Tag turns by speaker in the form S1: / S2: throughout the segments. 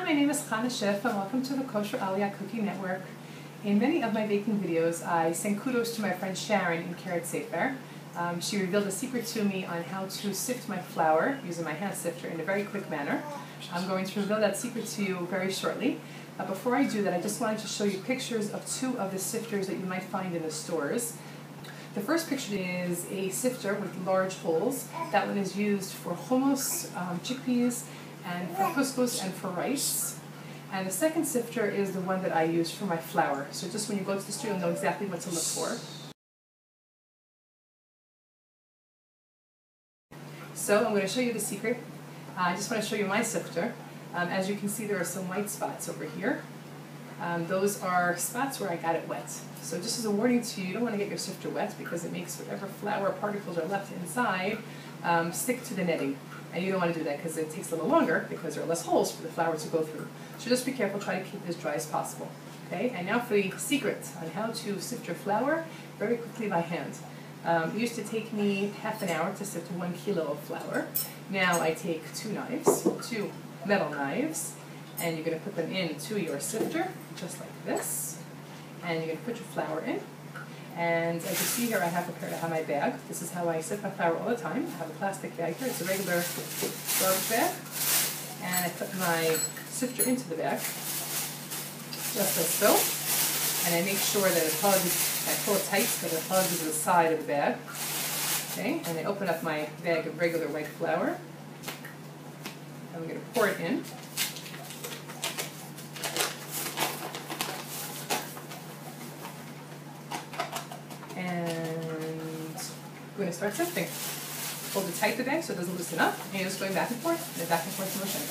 S1: Hi, my name is Chana Schiff and welcome to the Kosher Aliyah Cooking Network. In many of my baking videos, I send kudos to my friend Sharon in Kiryat Sefer. Um, she revealed a secret to me on how to sift my flour using my hand sifter in a very quick manner. I'm going to reveal that secret to you very shortly. Uh, before I do that, I just wanted to show you pictures of two of the sifters that you might find in the stores. The first picture is a sifter with large holes. That one is used for hummus, um, chickpeas, and for couscous and for rice. And the second sifter is the one that I use for my flour. So just when you go to the store, you'll know exactly what to look for. So I'm going to show you the secret. Uh, I just want to show you my sifter. Um, as you can see, there are some white spots over here. Um, those are spots where I got it wet. So just as a warning to you, you don't want to get your sifter wet because it makes whatever flour particles are left inside um, stick to the netting. And you don't want to do that because it takes a little longer because there are less holes for the flour to go through. So just be careful, try to keep it as dry as possible. Okay, and now for the secret on how to sift your flour very quickly by hand. Um, it used to take me half an hour to sift one kilo of flour. Now I take two knives, two metal knives, and you're going to put them into your sifter, just like this. And you're going to put your flour in. And as you see here, I have prepared, I have my bag. This is how I sift my flour all the time. I have a plastic bag here. It's a regular garbage bag. And I put my sifter into the bag, just like so. And I make sure that it hugs, I pull it tight so that it hugs the side of the bag. Okay, and I open up my bag of regular white flour. And I'm going to pour it in. Going to start sifting. Hold it tight bag so it doesn't loosen up, and you're just going back and forth, in a back and forth motion.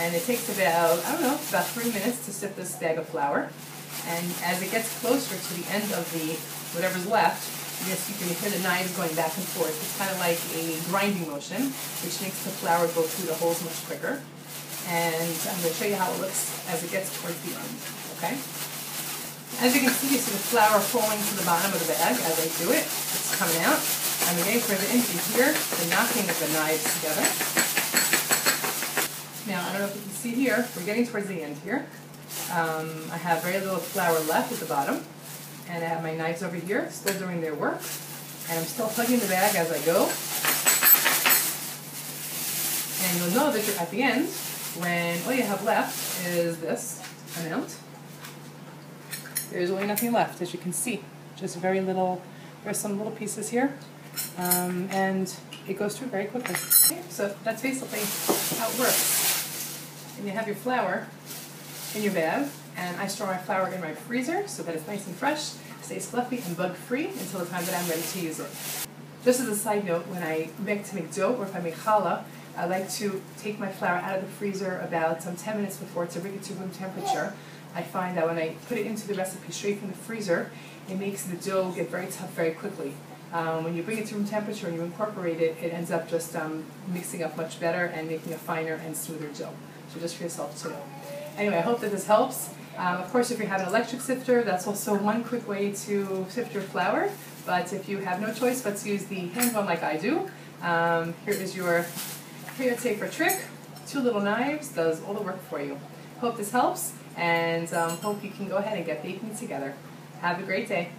S1: And it takes about, I don't know, about three minutes to sift this bag of flour. And as it gets closer to the end of the whatever's left, yes, you can hear the knives going back and forth. It's kind of like a grinding motion, which makes the flour go through the holes much quicker. And I'm going to show you how it looks as it gets towards the end. Okay? As you can see, you see the flour falling to the bottom of the bag as I do it. It's coming out. I'm for the to hear the knocking of the knives together. Now, I don't know if you can see here, we're getting towards the end here. Um, I have very little flour left at the bottom, and I have my knives over here, still doing their work. And I'm still plugging the bag as I go. And you'll know that you're at the end when all you have left is this amount. There's really nothing left, as you can see. Just very little, there's some little pieces here. Um, and it goes through very quickly. Okay, so that's basically how it works. And you have your flour in your bag, and I store my flour in my freezer so that it's nice and fresh, stays fluffy and bug-free until the time that I'm ready to use it. Just as a side note, when I make to make dough or if I make challah, I like to take my flour out of the freezer about um, 10 minutes before to bring it to room temperature. I find that when I put it into the recipe straight from the freezer, it makes the dough get very tough very quickly. Um, when you bring it to room temperature and you incorporate it, it ends up just um, mixing up much better and making a finer and smoother dough. So just for yourself to know. Anyway, I hope that this helps. Um, of course, if you have an electric sifter, that's also one quick way to sift your flour. But if you have no choice but to use the hand one like I do, um, here is your Kiryat Sefer trick. Two little knives does all the work for you. Hope this helps and um, hope you can go ahead and get baking together. Have a great day.